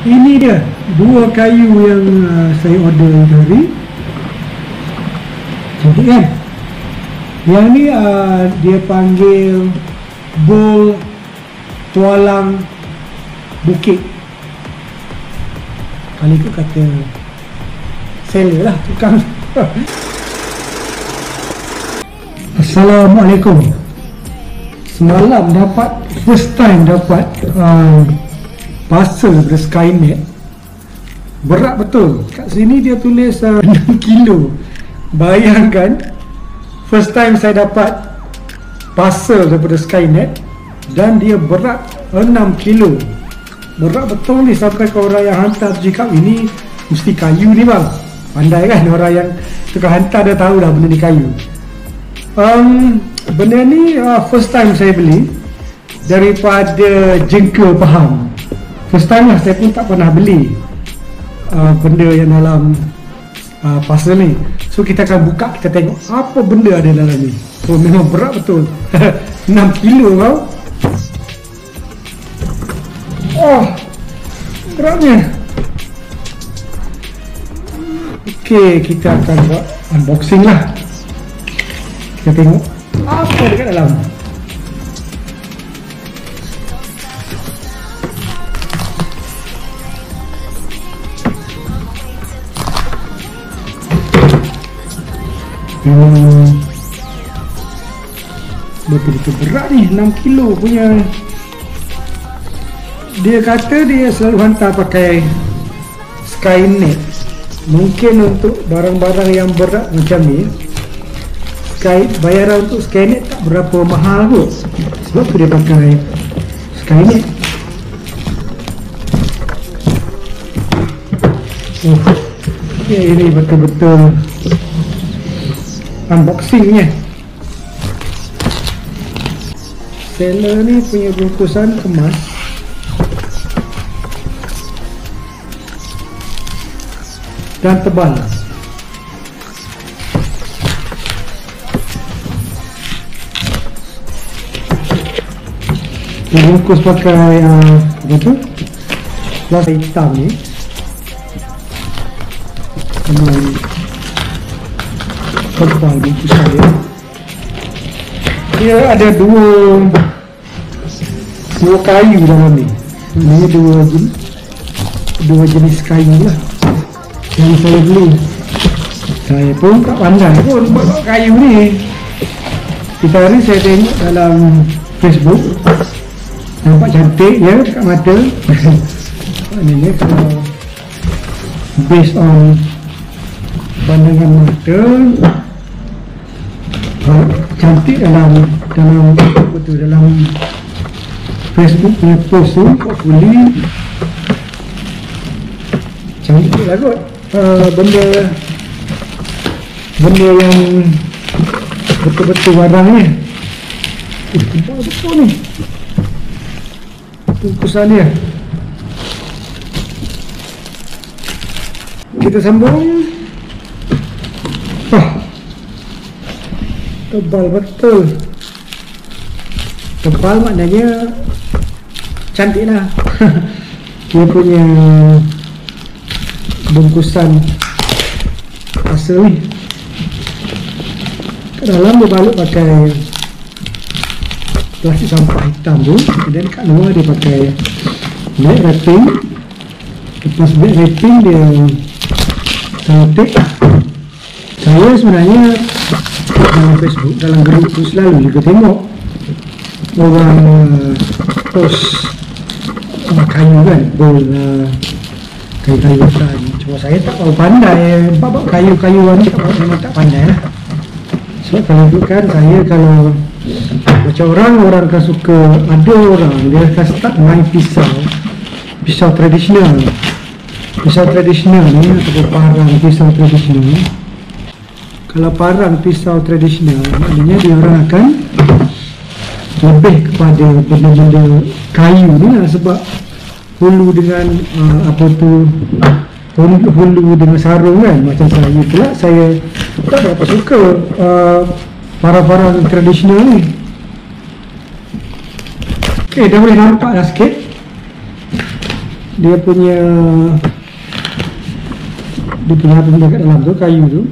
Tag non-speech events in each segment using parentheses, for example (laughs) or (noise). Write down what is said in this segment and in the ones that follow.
Ini dia dua kayu yang uh, saya order hari. Cantik kan? Yang ni uh, dia panggil bowl tualang bukit. Kali tu kata seller lah tukang. (laughs) Assalamualaikum. Semalam dapat first time dapat uh, parcel daripada Skynet. Berat betul. Kat sini dia tulis uh, (laughs) 6 kilo. Bayangkan first time saya dapat parcel daripada Skynet dan dia berat 6 kilo. Berat betul ni sampai ke orang yang hantar tu cakap ini mesti kayu ni bang. Pandai kan (laughs) orang yang tukar hantar dia tahu dah benda ni kayu. Um, benda ni uh, first time saya beli daripada jengkel faham first time lah saya pun tak pernah beli uh, benda yang dalam uh, parcel ni. So kita akan buka kita tengok apa benda ada dalam ni. So memang berat betul. (laughs) 6 kilo kau. Oh beratnya. Ok kita akan buat unboxing lah. Kita tengok apa dekat dalam Hmm. Betul-betul berat ni 6 kilo punya. Dia kata dia selalu hantar pakai Skynet. Mungkin untuk barang-barang yang berat macam ni Sky, bayaran untuk Skynet tak berapa mahal kot. Sebab tu dia pakai Skynet. Oh, ini betul-betul unboxingnya seller ni punya bungkusan kemas dan tebal. Dibungkus pakai uh, apa? Tu plastik hitam ni. Kemudian tebal bungkusan dia dia ada dua dua kayu dalam ni. Ini dua jenis dua jenis kayu lah. Yang saya beli. Saya pun tak pandai pun buat kayu ni. Kita hari saya tengok dalam Facebook. Nampak cantik ya dekat mata. (laughs) Maknanya kalau based on pandangan mata cantik dalam dalam apa tu dalam Facebook punya post tu hopefully cantik lah kot. Uh, benda benda yang betul-betul barang ni. Uh, tebal betul ni? Bungkusan dia. Kita sambung tebal betul. Tebal maknanya cantik lah (laughs) dia punya bungkusan asal ni kat dalam dia balik pakai plastik sampah hitam tu dan kat luar dia pakai black wrapping. Lepas black wrapping dia cantik saya sebenarnya dalam facebook dalam grup tu selalu juga tengok orang uh, post uh, kayu kan bol uh, kayu-kayu kan cuma saya tak tahu pandai bab kayu-kayu ni tak, memang tak pandai lah. Sebab kalau bukan saya kalau macam orang orang akan suka ada orang dia akan start main pisau. Pisau tradisional. Pisau tradisional ni ataupun parang pisau tradisional ni kalau parang pisau tradisional maknanya dia orang akan lebih kepada benda-benda kayu ni lah sebab hulu dengan uh, apa tu hulu, dengan sarung kan macam saya pula saya tak berapa suka uh, parang-parang tradisional ni. Ok dah boleh nampak dah sikit. Dia punya dia punya apa benda kat dalam tu kayu tu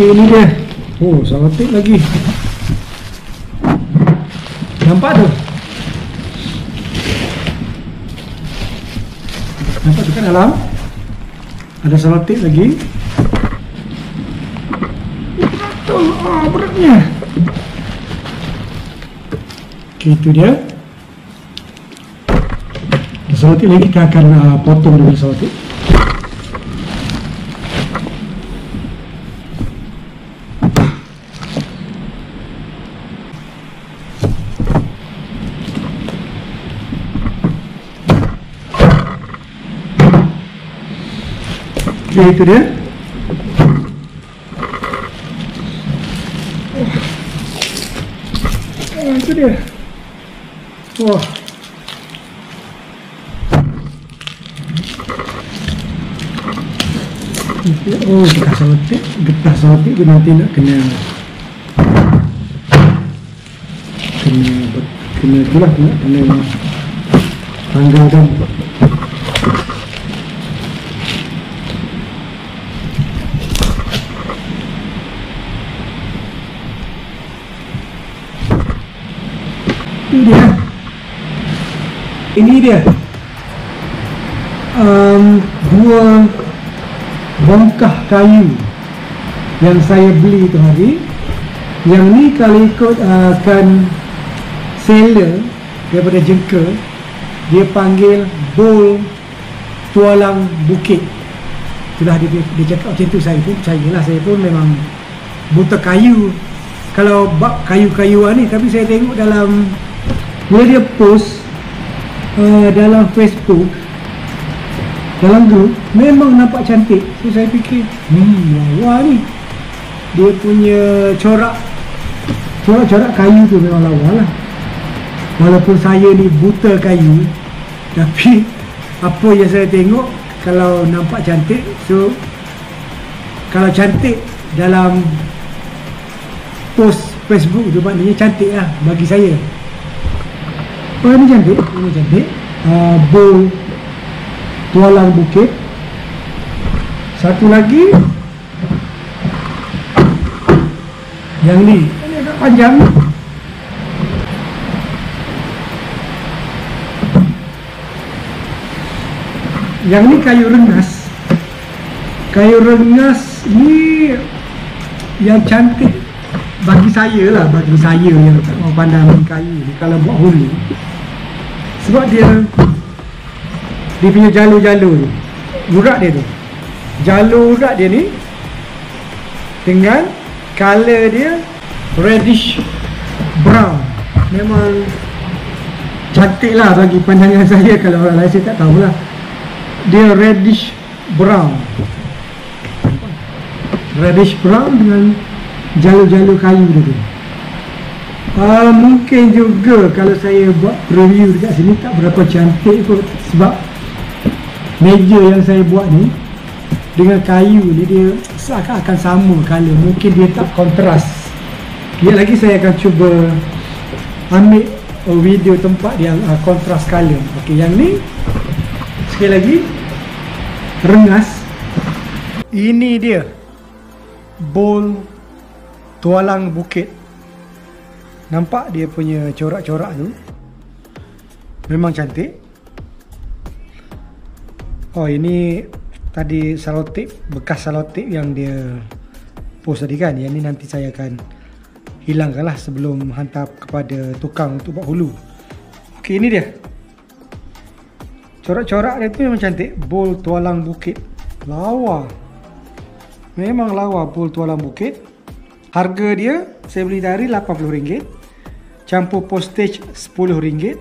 Okay, ni dia. Oh, sangat lagi. Nampak tu? Nampak tu kat dalam? Ada selotip lagi. Betul, ah, beratnya. Okay, itu dia. Selotip lagi kita akan uh, potong dengan selotip. Okay, itu dia. Oh, itu dia. Wah. Oh, getah sotik, getah sotik tu nanti nak kena kena kena tu lah kena kena tanggalkan Ini dia. Ini dia. Um, dua bongkah kayu yang saya beli tu hari. Yang ni kalau ikut uh, kan seller daripada jengka, dia panggil bol tualang bukit. Itulah dia, dia, dia cakap macam tu saya pun percayalah saya pun memang buta kayu kalau bab kayu-kayuan ni tapi saya tengok dalam bila dia post uh, dalam Facebook dalam grup memang nampak cantik. So saya fikir hmm lawa ni. Dia punya corak corak-corak kayu tu memang lawa lah. Walaupun saya ni buta kayu (laughs) tapi apa yang saya tengok kalau nampak cantik so kalau cantik dalam post Facebook tu maknanya cantik lah bagi saya Oh ini cantik, ini cantik. Uh, bowl tualang bukit. Satu lagi yang ni, ini agak panjang. Yang ni kayu rengas. Kayu rengas ni yang cantik bagi saya lah, bagi saya yang tak mau pandang kayu ni kalau buat hulu sebab dia dia punya jalur-jalur urat dia tu. Jalur urat dia ni dengan color dia reddish brown. Memang cantik lah bagi pandangan (laughs) saya. Kalau orang lain saya tak tahulah. Dia reddish brown. Reddish brown dengan jalur-jalur kayu dia tu Uh, mungkin juga kalau saya buat review dekat sini tak berapa cantik kot sebab meja yang saya buat ni dengan kayu ni dia seakan-akan sama color mungkin dia tak kontras dia lagi saya akan cuba ambil video tempat yang uh, kontras color ok yang ni sekali lagi rengas. Ini dia bowl tualang bukit Nampak dia punya corak-corak tu? Memang cantik. Oh ini Tadi salotip Bekas salotip yang dia Post tadi kan? Yang ni nanti saya akan Hilangkan lah sebelum hantar kepada tukang untuk buat hulu. Ok ini dia. Corak-corak dia tu memang cantik. Bol tualang bukit. Lawa. Memang lawa bol tualang bukit. Harga dia Saya beli dari RM80 campur postage RM10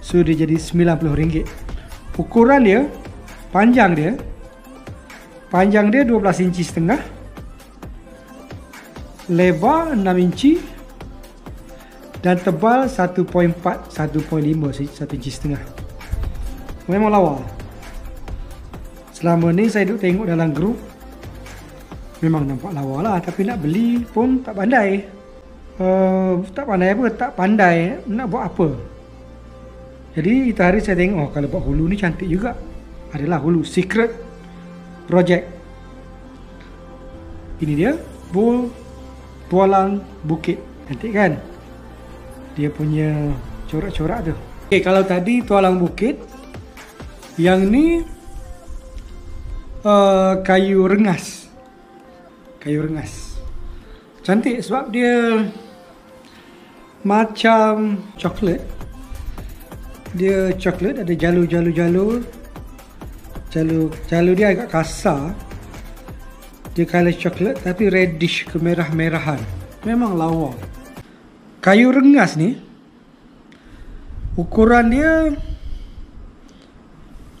so dia jadi RM90 ukuran dia panjang dia panjang dia 12 inci setengah lebar 6 inci dan tebal 1.4 1.5 1 inci setengah. Memang lawa. Selama ni saya duk tengok dalam grup memang nampak lawa lah. Tapi nak beli pun tak pandai uh, tak pandai apa tak pandai. Nak buat apa? Jadi itu hari saya tengok oh, kalau buat hulu ni cantik juga. Adalah hulu secret project. Ini dia bul tualang bukit. Cantik kan? Dia punya corak-corak tu. Okay, kalau tadi tualang bukit yang ni uh, kayu rengas. Kayu rengas. Cantik sebab dia macam coklat. Dia coklat ada jalur-jalur-jalur jalur jalur. Dia agak kasar. Dia color coklat tapi reddish kemerah-merahan memang lawa. Kayu rengas ni ukuran dia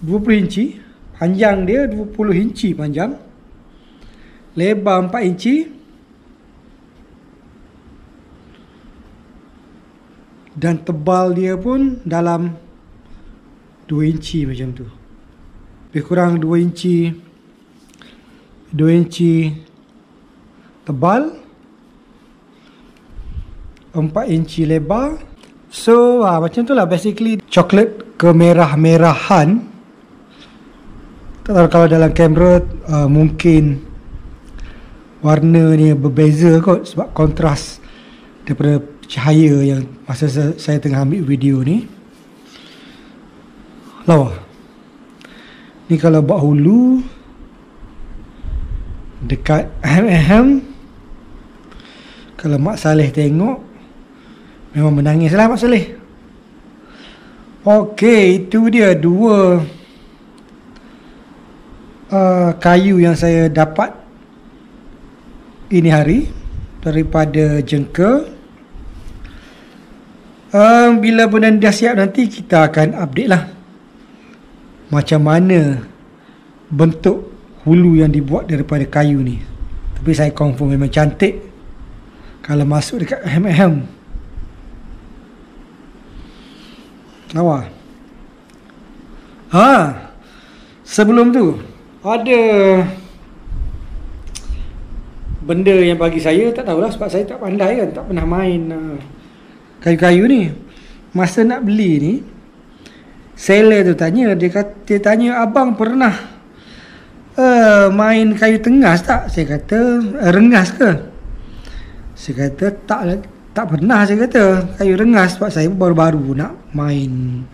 20 inci panjang dia 20 inci panjang lebar 4 inci dan tebal dia pun dalam 2 inci macam tu. Lebih kurang 2 inci 2 inci tebal 4 inci lebar. So ha, macam tu lah basically coklat kemerah-merahan. Tak tahu kalau dalam kamera uh, mungkin warna ni berbeza kot sebab kontras daripada cahaya yang masa saya tengah ambil video ni. Lawa. Ni kalau buat hulu dekat ahem kalau Mak Saleh tengok memang menangis lah Mak Saleh. Ok itu dia dua uh, kayu yang saya dapat ini hari daripada jengka um, bila benda dah siap nanti kita akan update lah. Macam mana bentuk hulu yang dibuat daripada kayu ni. Tapi saya confirm memang cantik. Kalau masuk dekat hem-hem. Awak ha sebelum tu ada benda yang bagi saya tak tahulah sebab saya tak pandai kan tak pernah main. Uh, kayu-kayu ni masa nak beli ni seller tu tanya dia kata dia tanya abang pernah uh, main kayu tengas tak? Saya kata uh, rengas ke? Saya kata tak tak pernah saya kata kayu rengas sebab saya baru-baru nak main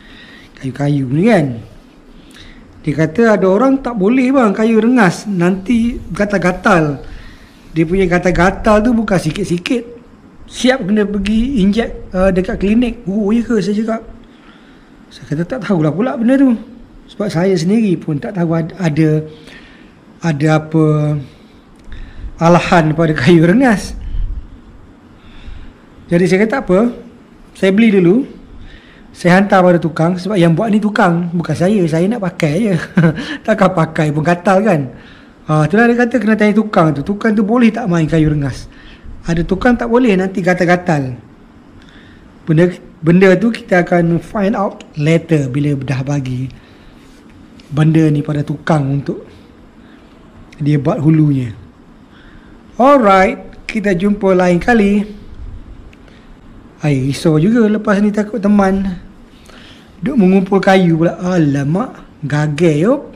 kayu-kayu ni kan. Dia kata ada orang tak boleh bang kayu rengas. Nanti gatal-gatal. Dia punya gatal-gatal tu bukan sikit-sikit siap kena pergi injek uh, dekat klinik. Oh ya ke? Saya cakap saya kata tak tahulah pula benda tu. Sebab saya sendiri pun tak tahu ada ada, ada apa alahan pada kayu rengas. Jadi saya kata apa? Saya beli dulu. Saya hantar pada tukang sebab yang buat ni tukang bukan saya. Saya nak pakai je. (laughs) Takkan pakai pun gatal kan? Ha, itulah dia kata kena tanya tukang tu. Tukang tu boleh tak main kayu rengas? Ada tukang tak boleh nanti gatal-gatal. Benda benda tu kita akan find out later bila dah bagi benda ni pada tukang untuk dia buat hulunya. Alright, kita jumpa lain kali. Ay, risau juga lepas ni takut teman. Duk mengumpul kayu pula. Alamak, gagal yuk.